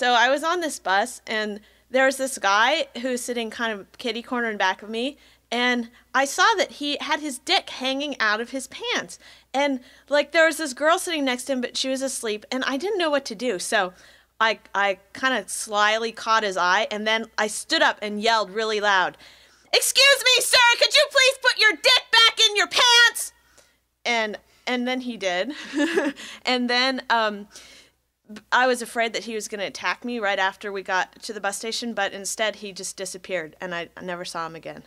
So I was on this bus, and there was this guy who was sitting kind of kitty corner in back of me, and I saw that he had his dick hanging out of his pants. And like there was this girl sitting next to him, but she was asleep, and I didn't know what to do. So I I kind of slyly caught his eye, and then I stood up and yelled really loud, "Excuse me, sir, could you please put your dick back in your pants?" And and then he did, and then um. I was afraid that he was going to attack me right after we got to the bus station, but instead he just disappeared and I never saw him again.